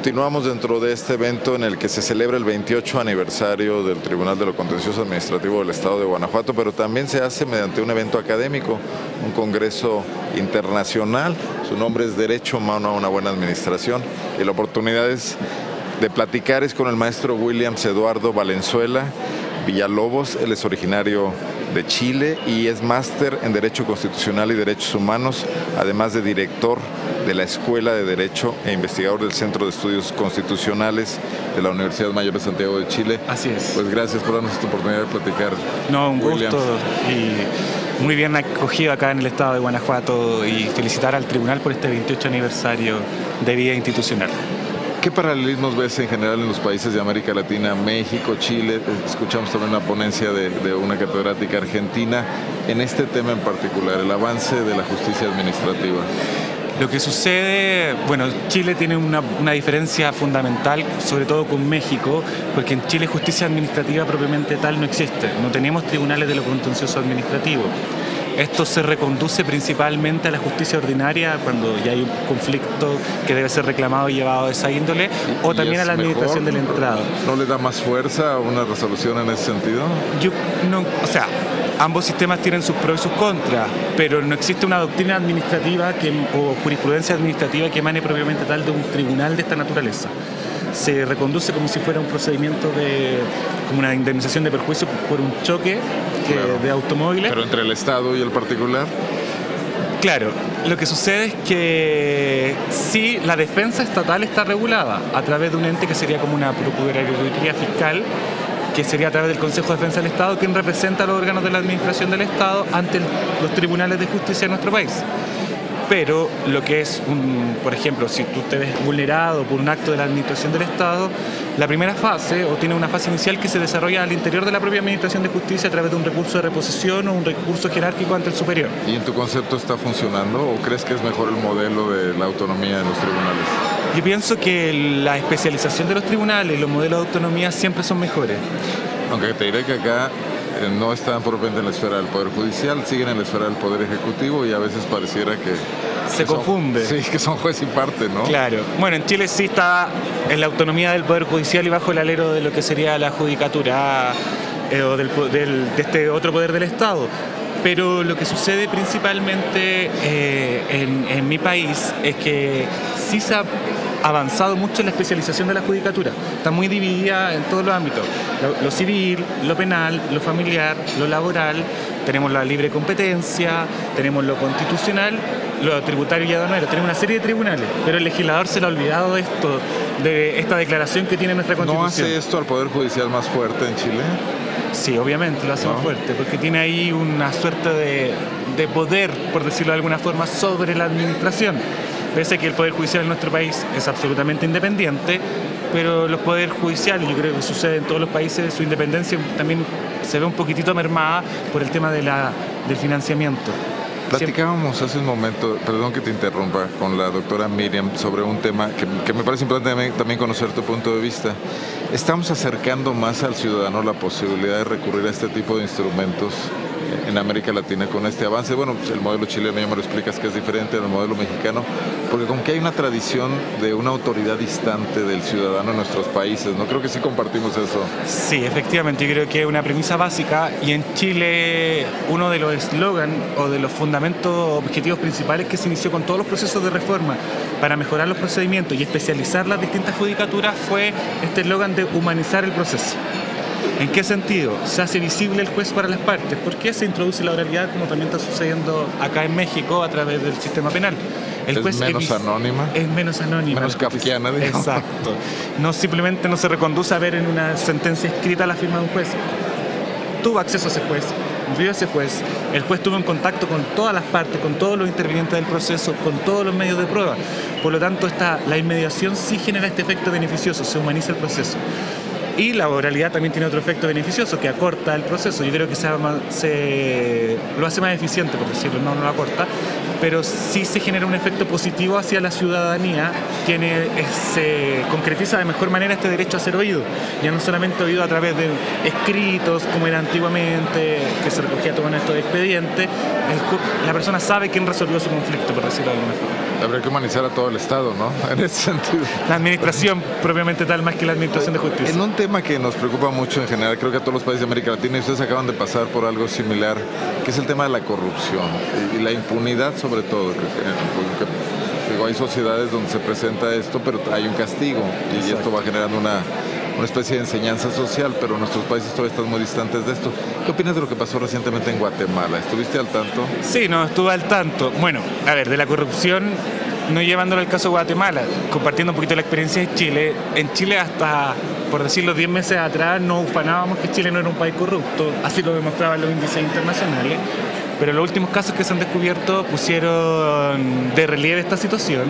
Continuamos dentro de este evento en el que se celebra el 28 aniversario del Tribunal de lo Contencioso Administrativo del Estado de Guanajuato, pero también se hace mediante un evento académico, un congreso internacional. Su nombre es Derecho Mano a una Buena Administración y la oportunidad es de platicar es con el maestro Williams Eduardo Valenzuela Villalobos. Él es originario de Chile y es máster en Derecho Constitucional y Derechos Humanos, además de director de la Escuela de Derecho e investigador del Centro de Estudios Constitucionales de la Universidad Mayor de Santiago de Chile. Así es. Pues gracias por darnos esta oportunidad de platicar. No, un gusto y muy bien acogido acá en el estado de Guanajuato y felicitar al tribunal por este 28 aniversario de vida institucional. ¿Qué paralelismos ves en general en los países de América Latina, México, Chile? Escuchamos también una ponencia de, una catedrática argentina en este tema en particular, el avance de la justicia administrativa. Lo que sucede, bueno, Chile tiene una, diferencia fundamental, sobre todo con México, porque en Chile justicia administrativa propiamente tal no existe. No tenemos tribunales de lo contencioso administrativo. Esto se reconduce principalmente a la justicia ordinaria cuando ya hay un conflicto que debe ser reclamado y llevado a esa índole, o también a la administración del entrado. ¿No le da más fuerza a una resolución en ese sentido? Yo no, o sea, ambos sistemas tienen sus pros y sus contras, pero no existe una doctrina administrativa que, o jurisprudencia administrativa que emane propiamente tal de un tribunal de esta naturaleza se reconduce como si fuera un procedimiento de como una indemnización de perjuicio por un choque de automóviles. Pero entre el Estado y el particular. Claro, lo que sucede es que sí, la defensa estatal está regulada a través de un ente que sería como una Procuraduría Fiscal, que sería a través del Consejo de Defensa del Estado, quien representa a los órganos de la Administración del Estado ante los tribunales de justicia de nuestro país pero lo que es, un, por ejemplo, si tú te ves vulnerado por un acto de la administración del Estado, la primera fase, o tiene una fase inicial que se desarrolla al interior de la propia administración de justicia a través de un recurso de reposición o un recurso jerárquico ante el superior. ¿Y en tu concepto está funcionando o crees que es mejor el modelo de la autonomía de los tribunales? Yo pienso que la especialización de los tribunales y los modelos de autonomía siempre son mejores. Aunque te diré que acá no están propiamente en la esfera del Poder Judicial, siguen en la esfera del Poder Ejecutivo y a veces pareciera que... Se confunde. sí, que son juez y parte, ¿no? Claro. Bueno, en Chile sí está en la autonomía del Poder Judicial y bajo el alero de lo que sería la judicatura eh, o del, de este otro poder del Estado. Pero lo que sucede principalmente eh, en, en mi país es que sí se ha avanzado mucho en la especialización de la judicatura. Está muy dividida en todos los ámbitos. Lo, civil, lo penal, lo familiar, lo laboral. Tenemos la libre competencia, tenemos lo constitucional, lo tributario y aduanero. Tenemos una serie de tribunales, pero el legislador se le ha olvidado de esto, de esta declaración que tiene nuestra constitución. ¿No hace esto al Poder Judicial más fuerte en Chile? Sí, obviamente lo hace más fuerte, porque tiene ahí una suerte de, de poder, por decirlo de alguna forma, sobre la administración pese a que el Poder Judicial en nuestro país es absolutamente independiente, pero los poderes judiciales, yo creo que sucede en todos los países, su independencia también se ve un poquitito mermada por el tema del financiamiento. Platicábamos hace un momento, perdón que te interrumpa, con la doctora Miriam sobre un tema que, que, me parece importante también conocer tu punto de vista. Estamos acercando más al ciudadano la posibilidad de recurrir a este tipo de instrumentos en América Latina con este avance. Bueno, pues, el modelo chileno ya me lo explicas que es diferente del modelo mexicano, porque con que hay una tradición de una autoridad distante del ciudadano en nuestros países, ¿no? Creo que sí compartimos eso. Sí, efectivamente, yo creo que es una premisa básica y en Chile uno de los eslogan o de los fundamentos objetivos principales que se inició con todos los procesos de reforma para mejorar los procedimientos y especializar las distintas judicaturas fue este eslogan de humanizar el proceso. ¿En qué sentido? Se hace visible el juez para las partes. ¿Por qué se introduce la oralidad como también está sucediendo acá en México a través del sistema penal? El juez es menos anónima. Es menos anónima. Menos kafkiana, digamos. Exacto. No simplemente no se reconduce a ver en una sentencia escrita la firma de un juez. Tuvo acceso a ese juez, vio a ese juez, el juez tuvo en contacto con todas las partes, con todos los intervinientes del proceso, con todos los medios de prueba. Por lo tanto, esta, la inmediación sí genera este efecto beneficioso, se humaniza el proceso. Y la oralidad también tiene otro efecto beneficioso que acorta el proceso. Yo creo que se, lo hace más eficiente, por decirlo, no, no lo acorta. Pero sí se genera un efecto positivo hacia la ciudadanía, que se concretiza de mejor manera este derecho a ser oído. Ya no solamente oído a través de escritos, como era antiguamente, que se recogía todo en estos expedientes, la persona sabe quién resolvió su conflicto, por decirlo de alguna forma. Habría que humanizar a todo el Estado, ¿no? En ese sentido. La administración propiamente tal más que la administración de justicia. En un tema que nos preocupa mucho en general, creo que a todos los países de América Latina, y ustedes acaban de pasar por algo similar, que es el tema de la corrupción y la impunidad sobre todo. Que, hay sociedades donde se presenta esto, pero hay un castigo y esto va generando una, una especie de enseñanza social, pero nuestros países todavía están muy distantes de esto. ¿Qué opinas de lo que pasó recientemente en Guatemala? ¿Estuviste al tanto? Sí, no, estuve al tanto. Bueno, a ver, de la corrupción, no llevándolo al caso de Guatemala, compartiendo un poquito la experiencia de Chile. En Chile hasta, por decirlo, 10 meses atrás no ufanábamos que Chile no era un país corrupto, así lo demostraban los índices internacionales pero los últimos casos que se han descubierto pusieron de relieve esta situación.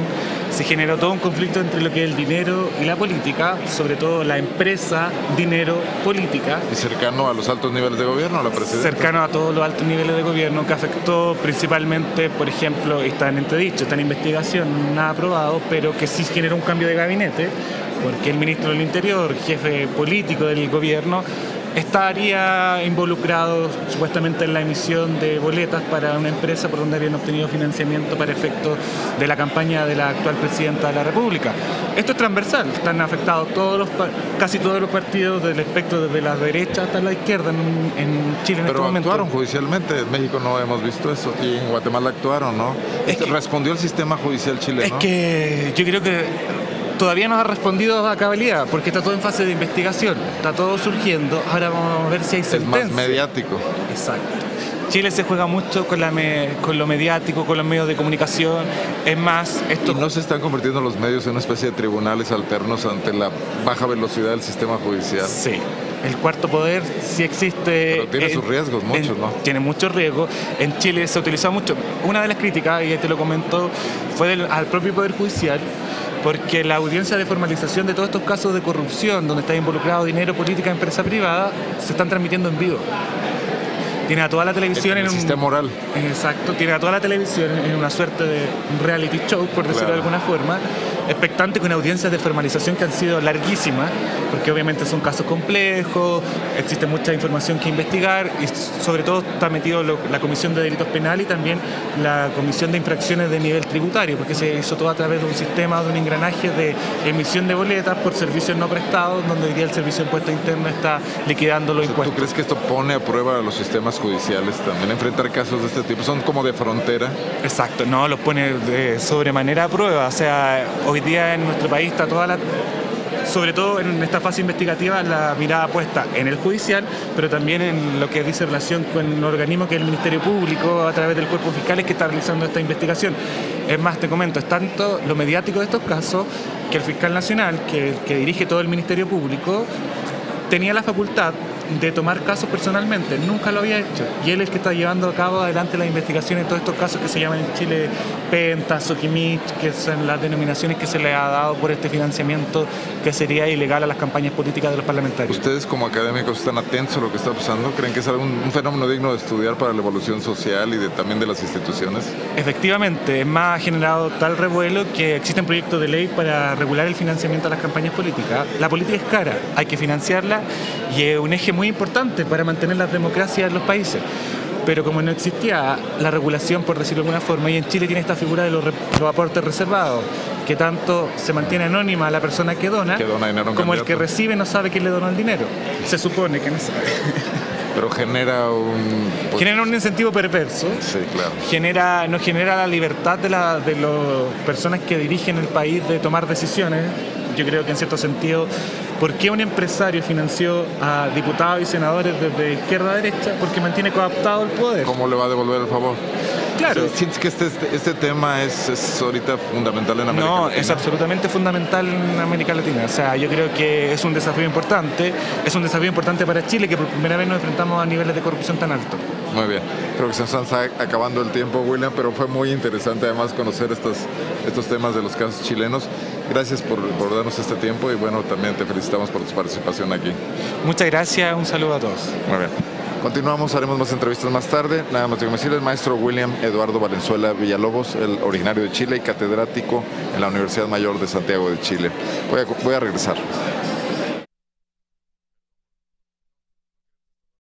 Se generó todo un conflicto entre lo que es el dinero y la política, sobre todo la empresa, dinero, política. ¿Y cercano a los altos niveles de gobierno, a la presidencia? Cercano a todos los altos niveles de gobierno, que afectó principalmente, por ejemplo, está en entredicho, está en investigación, nada aprobado, pero que sí generó un cambio de gabinete, porque el ministro del Interior, jefe político del gobierno, estaría involucrado supuestamente en la emisión de boletas para una empresa por donde habían obtenido financiamiento para efectos de la campaña de la actual presidenta de la República. Esto es transversal, están afectados todos los, casi todos los partidos del espectro desde la derecha hasta la izquierda en, Chile en Pero este momento. actuaron judicialmente, en México no hemos visto eso y en Guatemala actuaron, ¿no? ¿Respondió el sistema judicial chileno? Es que yo creo que todavía no ha respondido a cabalidad, porque está todo en fase de investigación, está todo surgiendo. Ahora vamos a ver si hay sentencia. Es más mediático. Exacto. Chile se juega mucho con, la con lo mediático, con los medios de comunicación. Es más, esto... ¿Y no se están convirtiendo los medios en una especie de tribunales alternos ante la baja velocidad del sistema judicial? Sí. El cuarto poder sí existe. Pero tiene sus riesgos, muchos, ¿no? Tiene muchos riesgos. En Chile se utiliza mucho. Una de las críticas, y te lo comento, fue al propio Poder Judicial, porque la audiencia de formalización de todos estos casos de corrupción, donde está involucrado dinero, política, empresa privada, se están transmitiendo en vivo. Tiene a toda la televisión en un sistema moral. Exacto, tiene a toda la televisión en una suerte de reality show, por decirlo de alguna forma, expectante con audiencias de formalización que han sido larguísimas, porque obviamente son casos complejos, existe mucha información que investigar y sobre todo está metido la Comisión de Delitos Penales y también la Comisión de Infracciones de nivel tributario, porque se hizo todo a través de un sistema, de un engranaje de emisión de boletas por servicios no prestados, donde hoy día el Servicio de Impuesto Interno está liquidando los impuestos. ¿Tú crees que esto pone a prueba a los sistemas judiciales también, enfrentar casos de este tipo? ¿Son como de frontera? Exacto, no, los pone de sobremanera a prueba, o sea, hoy día en nuestro país está toda la sobre todo en esta fase investigativa, la mirada puesta en el judicial, pero también en lo que dice relación con el organismo que es el Ministerio Público a través del cuerpo fiscal que está realizando esta investigación. Es más, te comento, es tanto lo mediático de estos casos que el fiscal nacional, que, que dirige todo el Ministerio Público, tenía la facultad de tomar casos personalmente, nunca lo había hecho. Y él es el que está llevando a cabo adelante la investigación en todos estos casos que se llaman en Chile PENTA, SOQUIMICH, que son las denominaciones que se le ha dado por este financiamiento que sería ilegal a las campañas políticas de los parlamentarios. ¿Ustedes como académicos están atentos a lo que está pasando? ¿Creen que es un, fenómeno digno de estudiar para la evolución social y de, también de las instituciones? Efectivamente, es más ha generado tal revuelo que existen proyectos de ley para regular el financiamiento a las campañas políticas. La política es cara, hay que financiarla y es un eje muy importante para mantener las democracias en los países. Pero como no existía la regulación, por decirlo de alguna forma, y en Chile tiene esta figura de los, aportes reservados, que tanto se mantiene anónima la persona que dona, como el que recibe no sabe quién le donó el dinero. Se supone que no sabe. Pero genera un... Pues, genera un incentivo perverso. Sí, claro. Genera, no genera la libertad de, la, de las personas que dirigen el país de tomar decisiones. Yo creo que en cierto sentido ¿Por qué un empresario financió a diputados y senadores desde izquierda a derecha? Porque mantiene cooptado el poder. ¿Cómo le va a devolver el favor? Claro. ¿Sientes que este, este tema es, es, ahorita fundamental en América no, Latina? No, es absolutamente fundamental en América Latina. O sea, yo creo que es un desafío importante. Es un desafío importante para Chile que por primera vez nos enfrentamos a niveles de corrupción tan altos. Muy bien. Creo que se nos está acabando el tiempo, William, pero fue muy interesante además conocer estos, estos temas de los casos chilenos. Gracias por, por darnos este tiempo y bueno, también te felicitamos por tu participación aquí. Muchas gracias, un saludo a todos. Muy bien. Continuamos, haremos más entrevistas más tarde. Nada más tengo que decir, el maestro William Eduardo Valenzuela Villalobos, el originario de Chile y catedrático en la Universidad Mayor de Santiago de Chile. Voy a, voy a regresar.